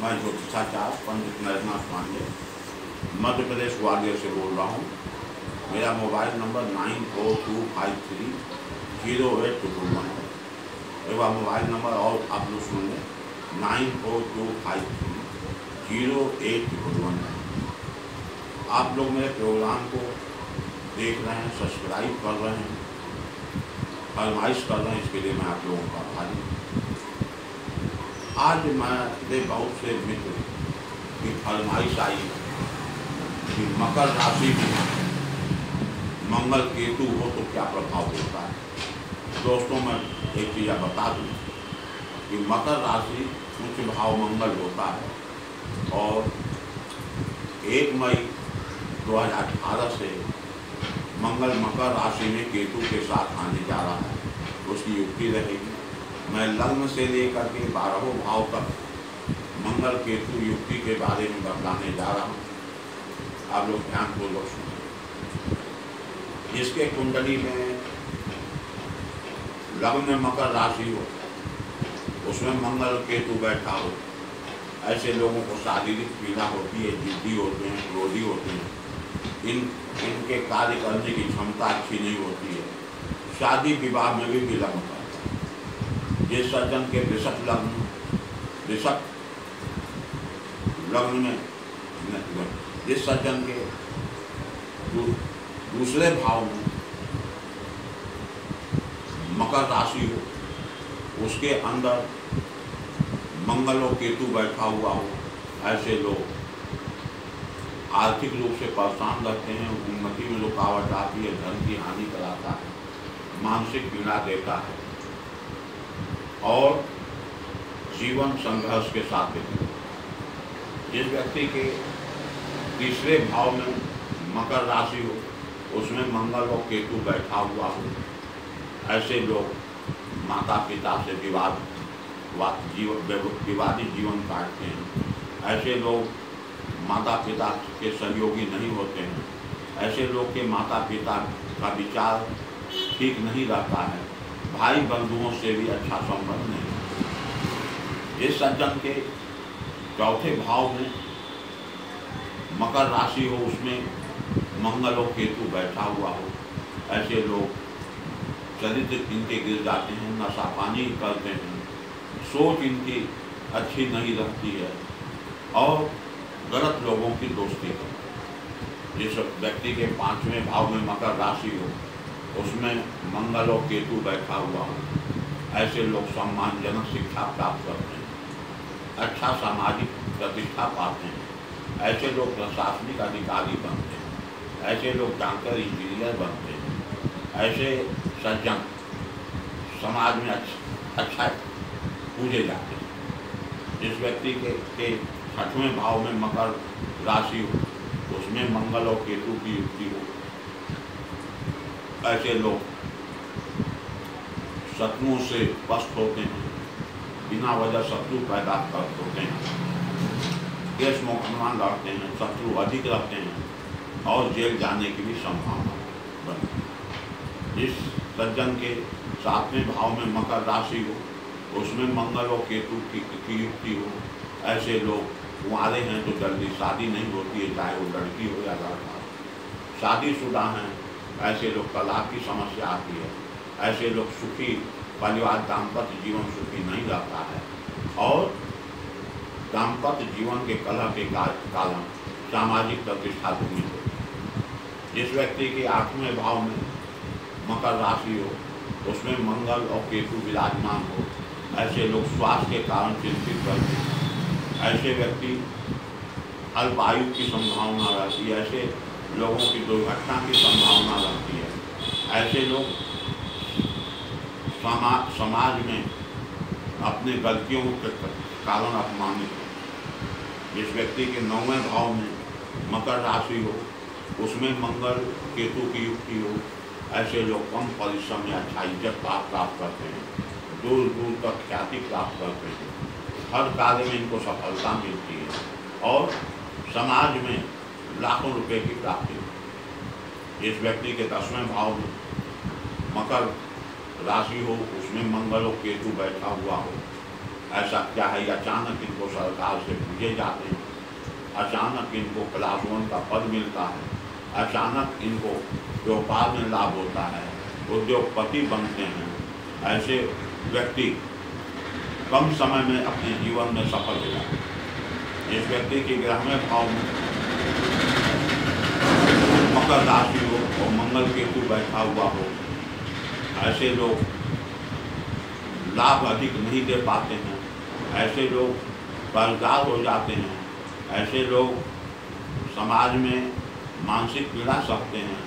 मैं ज्योतिषाचार्य पंडित नरेंद्रनाथ पांडे। मध्य प्रदेश ग्वालियर से बोल रहा हूँ। मेरा mobile number nine four two five three zero eight two one है। एक बार मोबाइल नंबर और आप लोग सुन लें nine four two five three zero eight two one है। आप लोग मेरे प्रोग्राम को देख रहे हैं, सब्सक्राइब कर रहे हैं, फरमाइश कर रहे हैं, इसके लिए मैं आप लोगों का आभारी आज मेरे बहुत से मित्र की फरमाइश आई कि मकर राशि में मंगल केतु हो तो क्या प्रभाव होता है? दोस्तों, मैं एक चीज़ बता दूँ कि मकर राशि उच्च भाव मंगल होता है और एक मई 2018 से मंगल मकर राशि में केतु के साथ आने जा रहा है। उसकी युक्ति रहेगी। मैं लग्न से लेकर के बारहों भाव तक मंगल केतु युक्ति के बारे में बताने जा रहा हूँ। आप लोग ध्यान पूर्वक सुनिए। जिसके कुंडली में लग्न मकर राशि हो, उसमें मंगल केतु बैठा हो, ऐसे लोगों को शारीरिक पीड़ा होती है, जिद्दी होते हैं, क्रोधी होते हैं। इन, इनके कार्य करने की क्षमता अच्छी नहीं होती है। शादी विवाह में भी विलम्ब है। ये सज्जन के ऋषभ लग्न ऋषभ लग्न में जिस सज्जन के दू, दूसरे भाव में मकर राशि हो उसके अंदर मंगल और केतु बैठा हुआ हो ऐसे लोग आर्थिक रूप से परेशान रहते हैं उन्नति में रुकावट आती है धन की हानि कराता है मानसिक पीड़ा देता है। और जीवन संघर्ष के साथ देते जिस व्यक्ति के तीसरे भाव में मकर राशि हो, उसमें मंगल और केतु बैठा हुआ हो, ऐसे लोग माता पिता से विवाद जीवन विवादित जीवन काटते हैं। ऐसे लोग माता पिता के सहयोगी नहीं होते हैं। ऐसे लोग के माता पिता का विचार ठीक नहीं रहता है। भाई बंधुओं से भी अच्छा संबंध नहीं इस सज्जन के चौथे भाव में मकर राशि हो, उसमें मंगल और केतु बैठा हुआ हो। ऐसे लोग चरित्र इनके गिर जाते हैं, नशा पानी करते हैं। सोच इनकी अच्छी नहीं रहती है और गलत लोगों की दोस्ती करते जिस व्यक्ति के पाँचवें भाव में मकर राशि हो। उसमें मंगल और केतु बैठा हुआ हो। ऐसे लोग सम्मानजनक शिक्षा प्राप्त करते हैं। अच्छा सामाजिक प्रतिष्ठा पाते हैं। ऐसे लोग प्रशासनिक अधिकारी बनते हैं। ऐसे लोग डॉक्टर इंजीनियर बनते हैं। ऐसे सज्जन समाज में अच्छा अच्छा पूजे जाते हैं। जिस व्यक्ति के, के छठवें भाव में मकर राशि हो उसमें मंगल और केतु की युक्ति हो। ऐसे लोग शत्रुओं से स्पष्ट होते हैं बिना वजह शत्रु पैदा कर होते हैं। केस मुकदमा लड़ते हैं शत्रु अधिक रहते हैं और जेल जाने की भी संभावना बनती है। जिस सज्जन के सातवें भाव में मकर राशि हो उसमें मंगल और केतु की, की युक्ति हो ऐसे लोग कुंवारे हैं तो जल्दी शादी नहीं होती है चाहे वो लड़की हो या लड़का शादीशुदा हैं ऐसे लोग तलाक की समस्या आती है। ऐसे लोग सुखी, परिवार दाम्पत्य जीवन सुखी नहीं रहता है। और दाम्पत्य जीवन के कला के कारण सामाजिक प्रतिष्ठा दूरी हो। जिस व्यक्ति के आठवें भाव में मकर राशि हो, उसमें मंगल और केतु विराजमान हो, ऐसे लोग स्वास्थ्य के कारण चिंतित रहते ऐसे व्यक्ति अल्पायु की संभावना रहती है। ऐसे लोगों की दुर्घटना की संभावना रहती है। ऐसे लोग समा, समाज में अपने गलतियों के कारण अपमानित हो। जिस व्यक्ति के नौवें भाव में मकर राशि हो उसमें मंगल केतु की युक्ति हो ऐसे लोग कम परिश्रम या अच्छा इज़्ज़त प्राप्त करते हैं। दूर दूर तक ख्याति प्राप्त करते हैं। हर कार्य में इनको सफलता मिलती है। और समाज में लाखों रुपए की प्राप्ति हो। इस व्यक्ति के दसवें भाव में मकर राशि हो, उसमें मंगल और केतु बैठा हुआ हो। ऐसा क्या है? अचानक इनको सरकार से भेजे जाते हैं। अचानक इनको क्लास वन का पद मिलता है। अचानक इनको व्यापार में लाभ होता है। उद्योगपति बनते हैं। ऐसे व्यक्ति कम समय में अपने जीवन में सफल हो जाते हैं। जिस व्यक्ति के ग्रह में भाव में मकर राशि हो और मंगल केतु बैठा हुआ हो, ऐसे लोग लाभ अधिक नहीं दे पाते हैं। ऐसे लोग कर्जदार हो जाते हैं। ऐसे लोग समाज में मानसिक पीड़ा सकते हैं।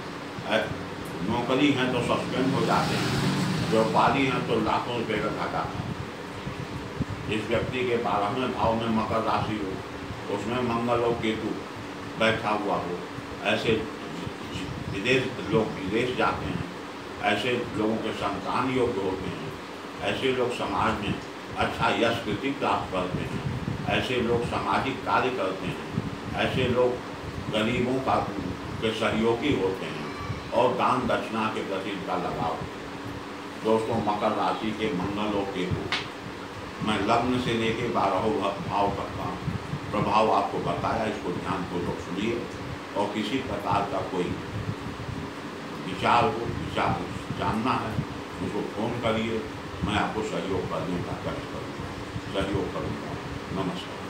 नौकरी हैं तो सस्पेंड हो जाते हैं। व्यापारी हैं तो लाखों रुपये का घाटा। है जिस व्यक्ति के बारहवें भाव में मकर राशि हो, उसमें मंगल और केतु बैठा हुआ हो। ऐसे विदेश लोग विदेश जाते हैं, ऐसे लोगों के संतान योग्य होते हैं, ऐसे लोग समाज में अच्छा यश कृति प्राप्त करते हैं, ऐसे लोग सामाजिक कार्य करते हैं, ऐसे लोग गरीबों का, के सहयोगी होते हैं और दान दक्षिणा के प्रति इनका लगाव। दोस्तों, मकर राशि के मंगल और केतु मैं लग्न से लेके बारह भाव तक का प्रभाव आपको बताया, इसको ध्यानपूर्वक सुनिए और किसी प्रकार का कोई विचार हो, विचार जानना है, मुझको फ़ोन करिए, मैं आपको सहयोग करने का कष्ट करूँगा। सहयोग करूँगा। नमस्कार।